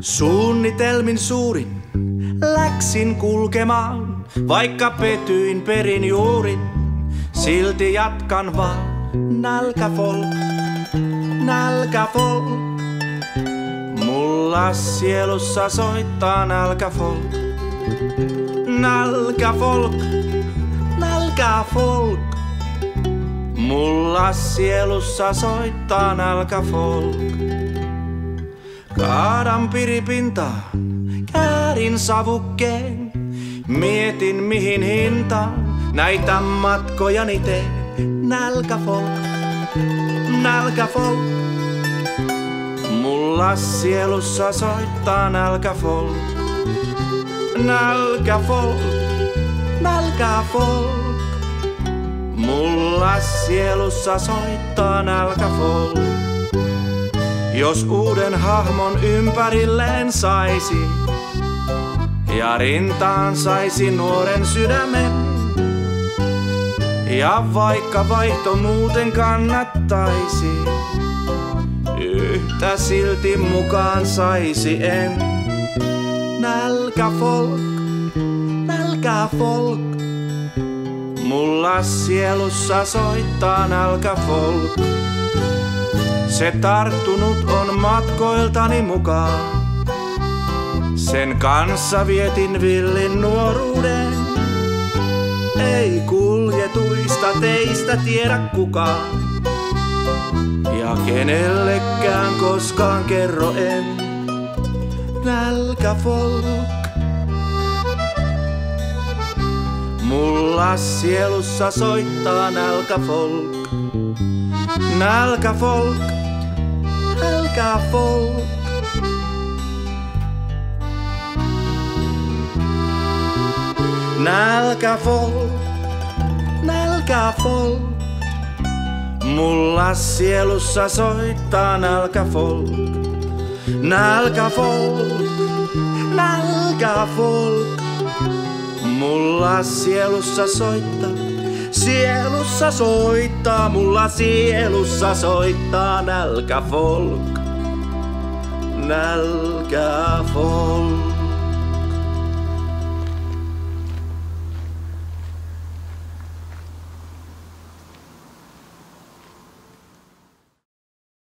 Suunnitelmin suurin läksin kulkemaan, vaikka petyin perin juurin. Silti jatkan vaan nälkä folk, nälkä folk. Mulla sielussa soittaa nälkä folk, folk. Mulla sielussa soittaa nälkä folk. Kaadan piripintaan, käärin savukkeen. Mietin mihin hintaan näitä matkojani teen. Nälkä folk, nälkä folk. Mulla sielussa soittaa nälkä folk. Nälkä folk, nälkä folk. Mulla sielussa soittaa nälkä folk. Jos uuden hahmon ympärilleen saisi ja rintaan saisi nuoren sydämen. Ja vaikka vaihto muuten kannattaisi, yhtä silti mukaan saisi en. Nälkä folk, nälkä folk, mulla sielussa soittaa nälkä folk. Se tarttunut on matkoiltani mukaan. Sen kanssa vietin villin nuoruuden. Ei kuljetuista teistä tiedä kukaan. Ja kenellekään koskaan kerro en. Nälkä folk. Mulla sielussa soittaa nälkä folk. Nälkä folk. Nälkä folk. Nälkä folk, nälkä folk. Mulla sielussa soittaa nälkä folk. Nälkä folk, nälkä folk. Mulla sielussa soittaa, sielussa soittaa, mulla sielussa soittaa nälkä folk. Nälkä folk.